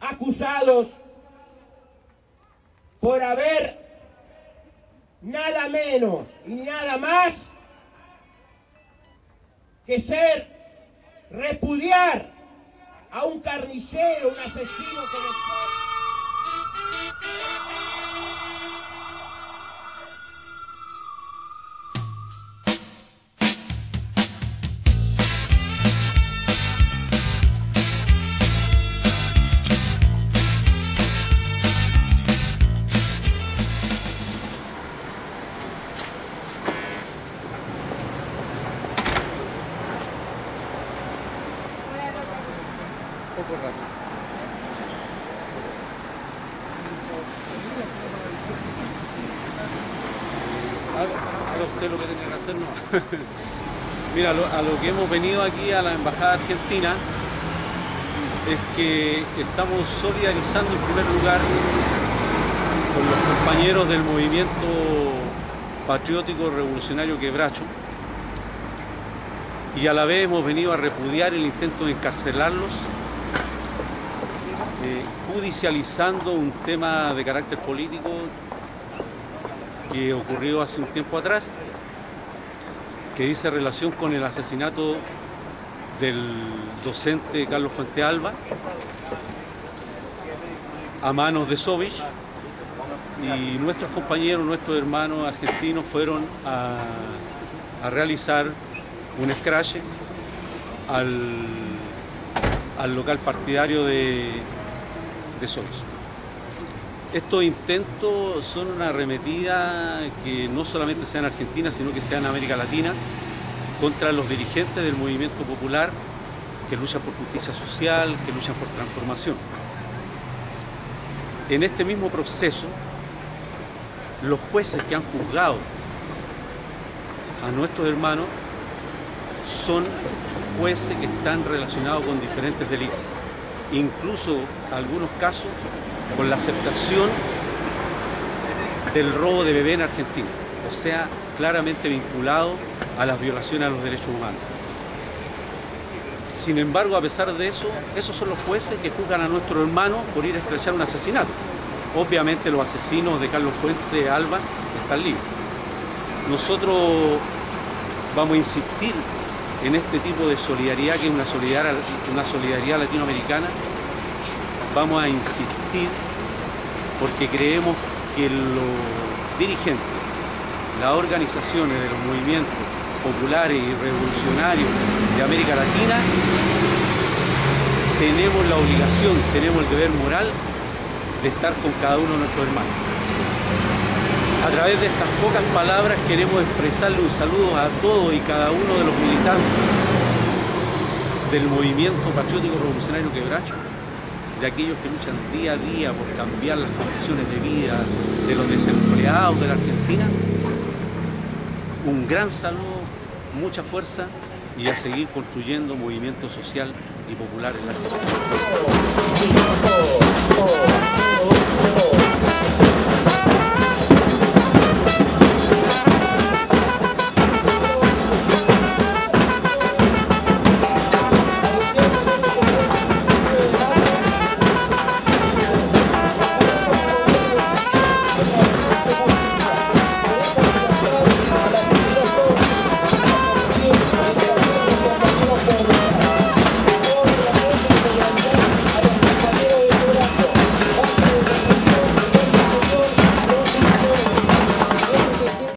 Acusados por haber nada menos y nada más que ser repudiar a un carnicero, un asesino como poco haga usted lo que tenga que hacer, no. Mira, a lo que hemos venido aquí a la Embajada Argentina es que estamos solidarizando en primer lugar con los compañeros del movimiento patriótico revolucionario quebracho y a la vez hemos venido a repudiar el intento de encarcelarlos, eh, judicializando un tema de carácter político que ocurrió hace un tiempo atrás, que dice relación con el asesinato del docente Carlos Fuente Alba a manos de Sovich y nuestros compañeros, nuestros hermanos argentinos fueron a, realizar un scratch al, al local partidario de, de Sovich. Estos intentos son una arremetida que no solamente sea en Argentina, sino que sea en América Latina, contra los dirigentes del movimiento popular que luchan por justicia social, que luchan por transformación. En este mismo proceso, los jueces que han juzgado a nuestros hermanos son jueces que están relacionados con diferentes delitos, incluso algunos casos con la aceptación del robo de bebé en Argentina, o sea, claramente vinculado a las violaciones a los derechos humanos. Sin embargo, a pesar de eso, esos son los jueces que juzgan a nuestro hermano por ir a escrachar un asesinato. Obviamente los asesinos de Carlos Fuente Alba están libres. Nosotros vamos a insistir en este tipo de solidaridad, que es una solidaridad, latinoamericana. Vamos a insistir porque creemos que los dirigentes, las organizaciones de los movimientos populares y revolucionarios de América Latina, tenemos la obligación, tenemos el deber moral de estar con cada uno de nuestros hermanos. A través de estas pocas palabras queremos expresarle un saludo a todos y cada uno de los militantes del movimiento patriótico revolucionario quebracho, de aquellos que luchan día a día por cambiar las condiciones de vida de los desempleados de la Argentina. Un gran saludo, mucha fuerza y a seguir construyendo movimiento social y popular en la Argentina.